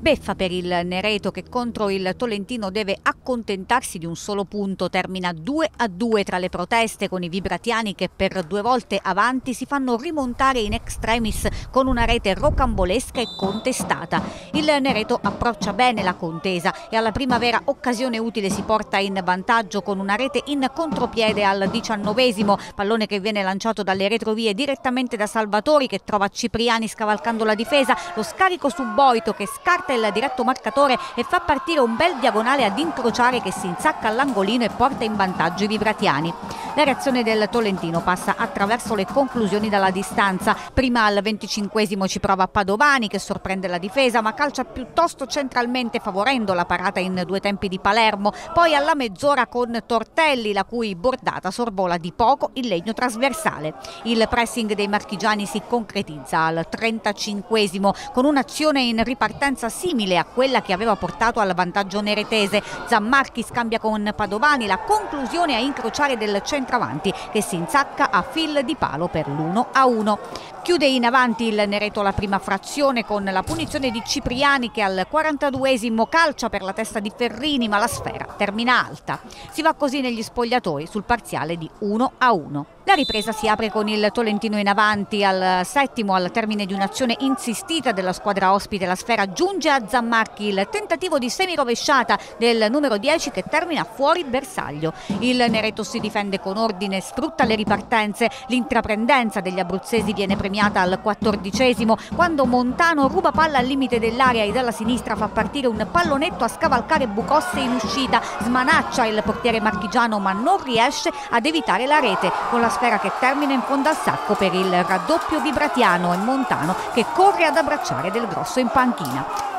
Beffa per il Nereto che contro il Tolentino deve accontentarsi di un solo punto, termina 2 a 2 tra le proteste con i vibratiani che per due volte avanti si fanno rimontare in extremis con una rete rocambolesca e contestata. Il Nereto approccia bene la contesa e alla primavera occasione utile si porta in vantaggio con una rete in contropiede al diciannovesimo, pallone che viene lanciato dalle retrovie direttamente da Salvatori che trova Cipriani scavalcando la difesa, lo scarico su Boito che scarta il diretto marcatore e fa partire un bel diagonale ad incrociare che si insacca all'angolino e porta in vantaggio i vibratiani. La reazione del Tolentino passa attraverso le conclusioni dalla distanza. Prima al 25 ci prova Padovani che sorprende la difesa ma calcia piuttosto centralmente favorendo la parata in due tempi di Palermo. Poi alla mezz'ora con Tortelli la cui bordata sorvola di poco il legno trasversale. Il pressing dei marchigiani si concretizza al 35 con un'azione in ripartenza simile a quella che aveva portato al vantaggio neretese. Zammarchi scambia con Padovani la conclusione a incrociare del centravanti che si insacca a fil di palo per l'1 a 1. Chiude in avanti il Nereto la prima frazione con la punizione di Cipriani che al 42esimo calcia per la testa di Ferrini ma la sfera termina alta. Si va così negli spogliatoi sul parziale di 1 a 1. La ripresa si apre con il Tolentino in avanti al settimo al termine di un'azione insistita della squadra ospite. La sfera giunge a Zammarchi, il tentativo di semirovesciata del numero 10 che termina fuori bersaglio. Il Nereto si difende con ordine, sfrutta le ripartenze, l'intraprendenza degli abruzzesi viene premiata al quattordicesimo quando Montano ruba palla al limite dell'area e dalla sinistra fa partire un pallonetto a scavalcare Bucosse in uscita, smanaccia il portiere marchigiano ma non riesce ad evitare la rete con la sfera che termina in fondo al sacco per il raddoppio di Bratiano e Montano che corre ad abbracciare Del Grosso in panchina.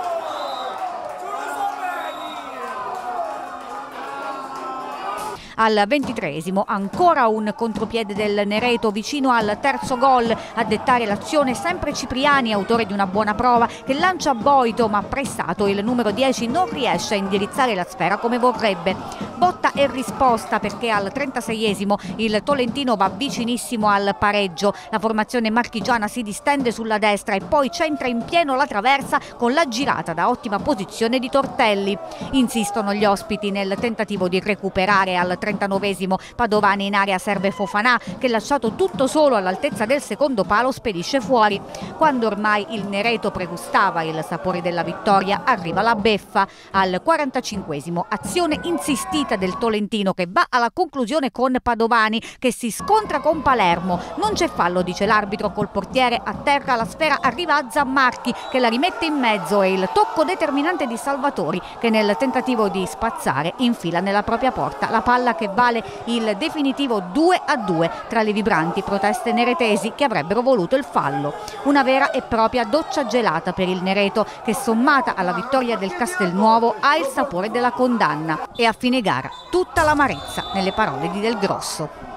Al ventitresimo ancora un contropiede del Nereto vicino al terzo gol. A dettare l'azione sempre Cipriani autore di una buona prova che lancia Boito ma pressato il numero 10 non riesce a indirizzare la sfera come vorrebbe. Botta e risposta perché al 36esimo il Tolentino va vicinissimo al pareggio. La formazione marchigiana si distende sulla destra e poi centra in pieno la traversa con la girata da ottima posizione di Tortelli. Insistono gli ospiti nel tentativo di recuperare al 36 39 Padovani in area serve Fofanà che lasciato tutto solo all'altezza del secondo palo spedisce fuori. Quando ormai il Nereto pregustava il sapore della vittoria arriva la beffa al 45 azione insistita del Tolentino che va alla conclusione con Padovani che si scontra con Palermo. Non c'è fallo dice l'arbitro col portiere a terra la sfera arriva a Zammarchi che la rimette in mezzo e il tocco determinante di Salvatori che nel tentativo di spazzare infila nella propria porta la palla che vale il definitivo 2 a 2 tra le vibranti proteste neretesi che avrebbero voluto il fallo. Una vera e propria doccia gelata per il Nereto che sommata alla vittoria del Castelnuovo ha il sapore della condanna e a fine gara tutta l'amarezza nelle parole di Del Grosso.